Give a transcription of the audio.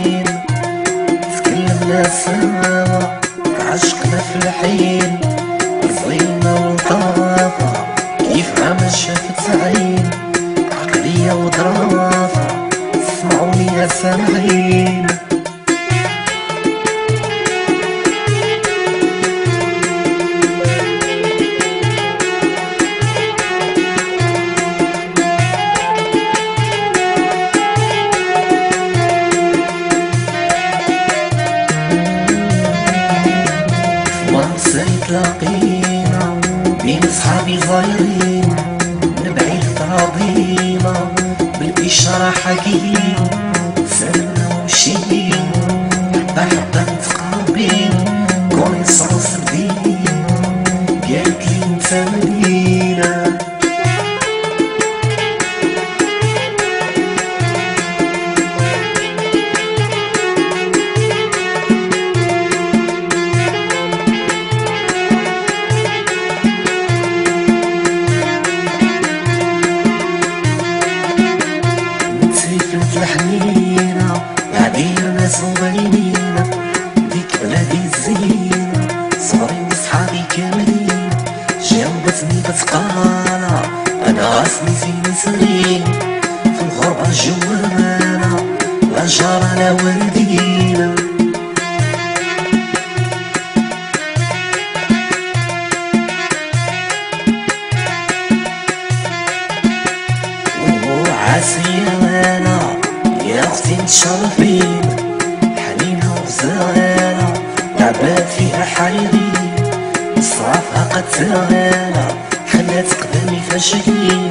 فتزين تكلمنا سوا عشقنا في الحين زينة ولطافة كيف عمل شافت عين عقلية وظرافة اسمعوني يا سامعين. تلاقينا بين صحابي صايرين نبعي تعظيمة بالإشارة حكيم سلمنا حبة حبة متقربين كونيسونس بدين سيفلت الحنينة قاعدين ناس وباينين ديك بلادي الزينة صغري وصحابي كاملين جاوبتني بتقالة أنا راسني زين سنين في الغربة جوانا لا جارة لا والدينا. وعاسية وأنا أختي متشرفين حنينة وزغالة لعبات فيها حريرين صرافها قد زغالة خلات قدامي فاشلين